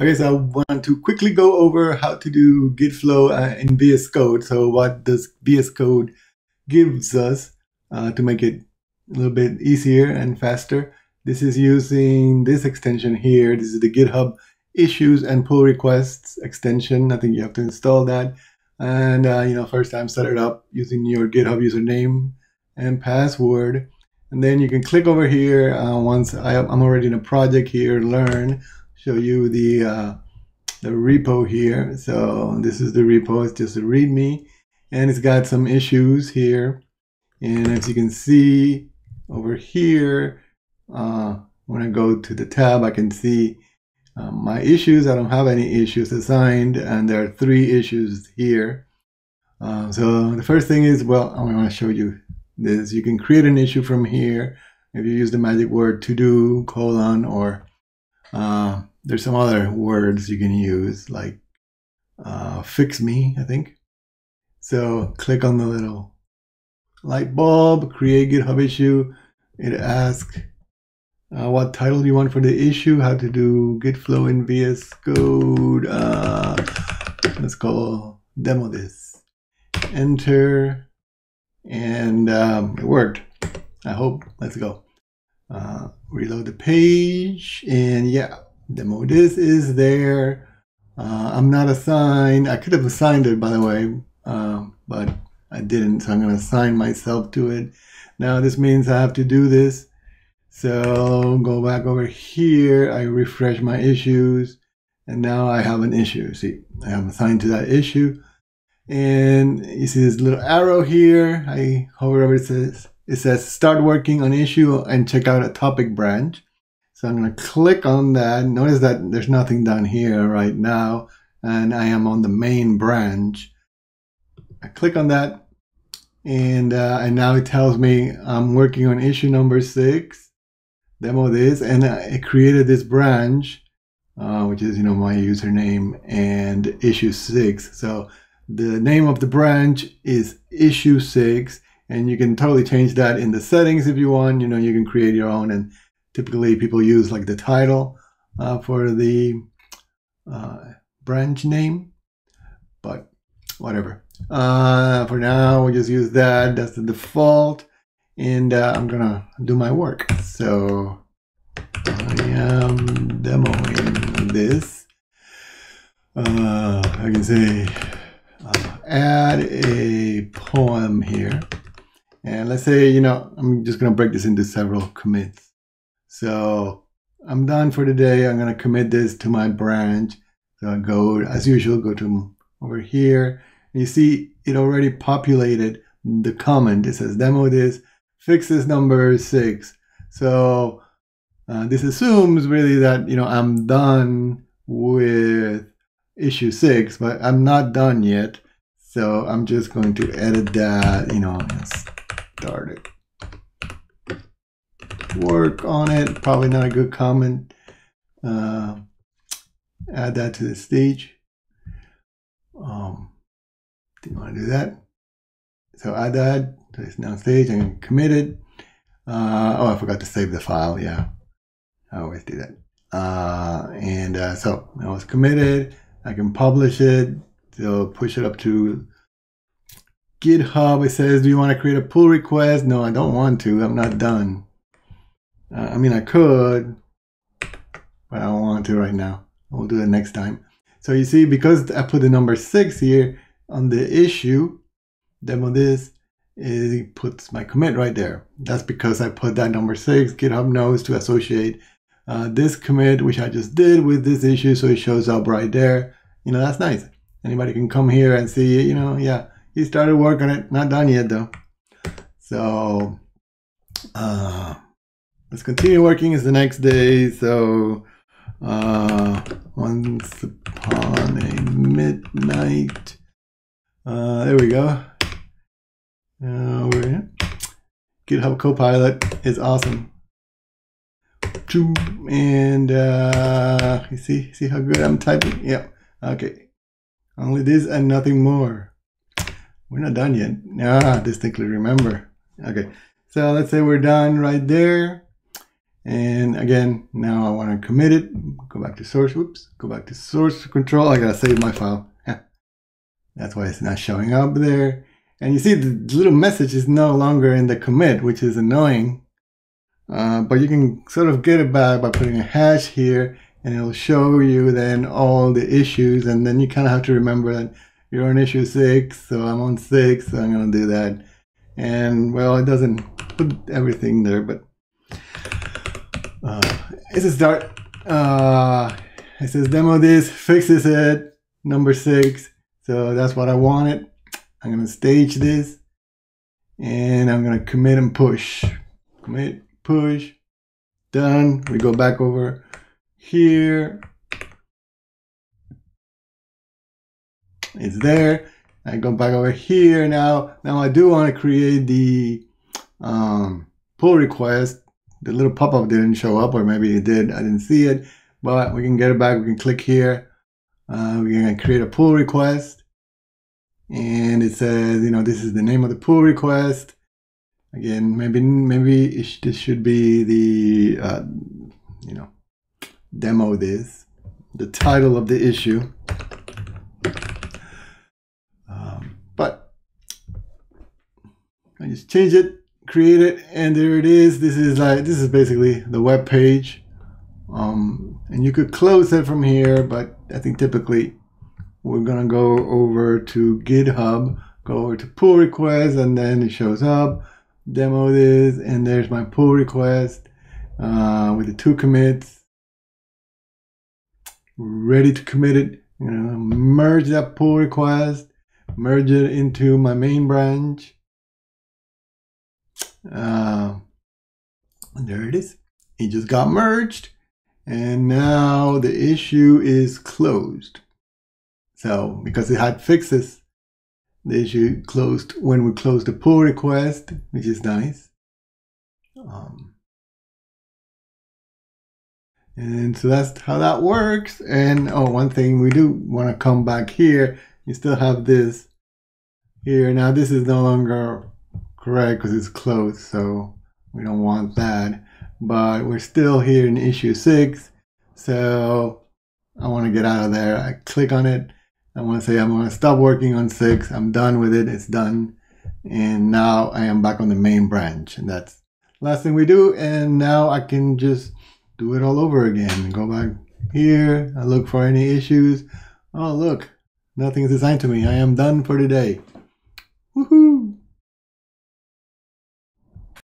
Okay, so I want to quickly go over how to do git flow uh, in VS Code. So what does VS Code gives us uh, to make it a little bit easier and faster. This is using this extension here. This is the GitHub issues and pull requests extension. I think you have to install that. And, uh, you know, first time set it up using your GitHub username and password. And then you can click over here. Uh, once I, am already in a project here, learn, show you the, uh, the repo here. So this is the repo. It's just a README and it's got some issues here. And as you can see over here, uh, when I go to the tab, I can see um, my issues. I don't have any issues assigned, and there are three issues here. Uh, so the first thing is, well, I want to show you this. You can create an issue from here if you use the magic word to do colon or uh, there's some other words you can use like uh, fix me, I think. So click on the little light bulb, create GitHub issue. It asks uh, what title you want for the issue, how to do git flow in VS Code. Uh, let's call demo this. Enter, and um, it worked. I hope. Let's go. Uh, reload the page, and yeah, demo this is there. Uh, I'm not assigned. I could have assigned it, by the way, um, but I didn't. So I'm going to assign myself to it. Now this means I have to do this. So go back over here. I refresh my issues. And now I have an issue. See, I am assigned to that issue. And you see this little arrow here. I hover over it says, it says start working on issue and check out a topic branch. So I'm going to click on that. Notice that there's nothing down here right now. And I am on the main branch. I click on that and uh, and now it tells me I'm working on issue number six, demo this, and it created this branch, uh, which is you know my username and issue six. So the name of the branch is issue six, and you can totally change that in the settings if you want. You know you can create your own, and typically people use like the title uh, for the uh, branch name, but whatever. Uh, for now, we'll just use that. That's the default. And uh, I'm to do my work. So I am demoing this. Uh, I can say uh, add a poem here. And let's say, you know, I'm just to break this into several commits. So I'm done for today. I'm going to commit this to my branch. So I go, as usual, go to over here you see it already populated the comment. It says demo this, fixes number six. So uh, this assumes really that, you know, I'm done with issue six, but I'm not done yet. So I'm just going to edit that, you know, start it. Work on it. Probably not a good comment. Uh, add that to the stage. Um, didn't want to do that. So add that to this now stage and commit it. Uh, oh, I forgot to save the file. Yeah, I always do that. Uh, and uh, so I was committed. I can publish it. So push it up to GitHub. It says, do you want to create a pull request? No, I don't want to. I'm not done. Uh, I mean, I could, but I don't want to right now. We'll do it next time. So you see, because I put the number six here, on the issue, demo this, it puts my commit right there. That's because I put that number six, GitHub knows to associate uh, this commit, which I just did with this issue. So it shows up right there. You know, that's nice. Anybody can come here and see, you know, yeah, he started work on it. Not done yet though. So uh, let's continue working. It's the next day. So uh, once upon a midnight uh, there we go. Uh, we're GitHub Copilot is awesome. And uh, you see, see how good I'm typing? Yep. Okay. Only this and nothing more. We're not done yet. Ah, distinctly remember. Okay. So let's say we're done right there. And again, now I want to commit it. Go back to source. Whoops. Go back to source control. I gotta save my file. That's why it's not showing up there. And you see the little message is no longer in the commit, which is annoying. Uh, but you can sort of get it back by putting a hash here and it'll show you then all the issues. And then you kind of have to remember that you're on issue six. So I'm on six. So I'm going to do that. And well, it doesn't put everything there, but uh, it's a start. Uh, it says demo this, fixes it, number six. So that's what I wanted. I'm to stage this and I'm to commit and push. Commit, push, done. We go back over here. It's there. I go back over here now. Now I do want to create the um, pull request. The little pop-up didn't show up, or maybe it did. I didn't see it, but we can get it back. We can click here. Uh, we're to create a pull request. And it says, you know, this is the name of the pull request. Again, maybe maybe sh this should be the, uh, you know, demo this, the title of the issue. Um, but I just change it, create it, and there it is. This is like this is basically the web page. Um, and you could close it from here, but I think typically we're gonna go over to GitHub, go over to pull request, and then it shows up. Demo this, and there's my pull request uh, with the two commits. Ready to commit it. You know, merge that pull request, merge it into my main branch. Uh, there it is. It just got merged. And now the issue is closed. So because it had fixes, the issue closed when we closed the pull request, which is nice. Um, and so that's how that works. And oh, one thing we do want to come back here. You still have this here. Now this is no longer correct because it's closed. So we don't want that. But we're still here in issue six. So I want to get out of there. I click on it I want to say I'm going to stop working on six. I'm done with it. It's done. And now I am back on the main branch. And that's last thing we do. And now I can just do it all over again. Go back here. I look for any issues. Oh, look, nothing is assigned to me. I am done for today.